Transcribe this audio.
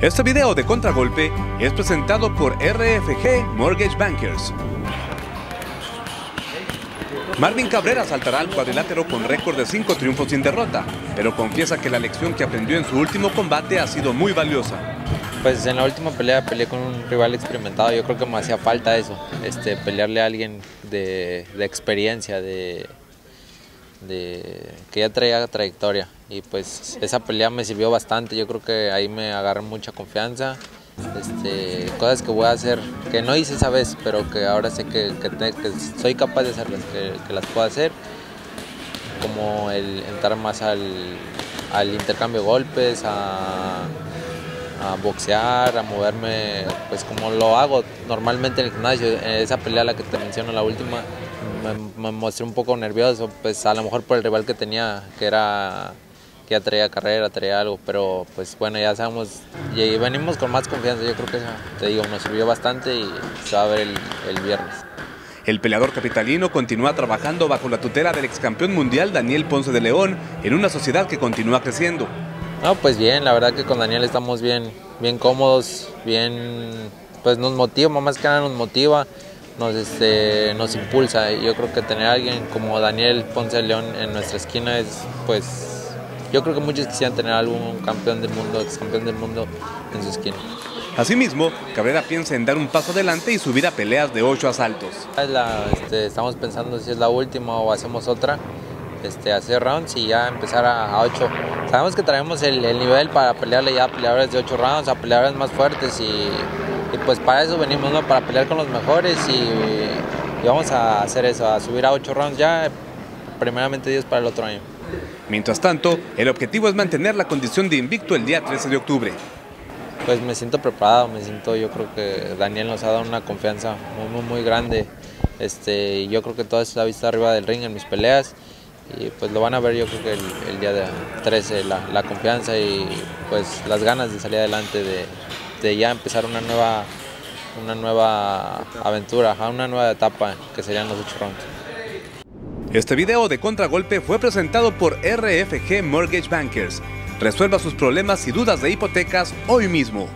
Este video de contragolpe es presentado por RFG Mortgage Bankers. Marvin Cabrera saltará al cuadrilátero con récord de 5 triunfos sin derrota, pero confiesa que la lección que aprendió en su último combate ha sido muy valiosa. Pues en la última pelea peleé con un rival experimentado, yo creo que me hacía falta eso, este, pelearle a alguien de, experiencia, de, de, que ya traía trayectoria y pues esa pelea me sirvió bastante, yo creo que ahí me agarré mucha confianza, este, cosas que voy a hacer que no hice esa vez, pero que ahora sé que, soy capaz de hacerlas, que, las puedo hacer, como el entrar más al, intercambio de golpes, a, boxear, a moverme, pues como lo hago normalmente en el gimnasio. Esa pelea la que te menciono, la última, me, me mostré un poco nervioso, pues a lo mejor por el rival que tenía, que era que ya traía carrera, traía algo, pero pues bueno, ya sabemos, y venimos con más confianza, yo creo que eso, te digo, nos sirvió bastante y se va a ver el, viernes. El peleador capitalino continúa trabajando bajo la tutela del ex campeón mundial Daniel Ponce de León en una sociedad que continúa creciendo. No, pues bien, la verdad que con Daniel estamos bien, bien cómodos, bien, pues nos motiva, más que nada nos motiva, nos, este, nos impulsa. Y yo creo que tener a alguien como Daniel Ponce de León en nuestra esquina es, pues, yo creo que muchos quisieran tener algún campeón del mundo, ex campeón del mundo en su esquina. Asimismo, Cabrera piensa en dar un paso adelante y subir a peleas de ocho asaltos. Este, estamos pensando si es la última o hacemos otra, este, hacer rounds y ya empezar a, ocho. Sabemos que traemos el, nivel para pelearle ya a peleadores de ocho rounds, a peleadores más fuertes y, pues para eso venimos, ¿no? para pelear con los mejores y, y vamos a hacer eso, a subir a ocho rounds ya, primeramente Dios para el otro año. Mientras tanto, el objetivo es mantener la condición de invicto el día 13 de octubre. Pues me siento preparado, me siento, yo creo que Daniel nos ha dado una confianza muy, muy, muy grande. Este, yo creo que todo eso ha visto arriba del ring en mis peleas y pues lo van a ver yo creo que el, día de 13, la, confianza y pues las ganas de salir adelante, de, ya empezar una nueva, una nueva aventura, una nueva etapa que serían los ocho rounds. Este video de contragolpe fue presentado por RFG Mortgage Bankers. Resuelva sus problemas y dudas de hipotecas hoy mismo.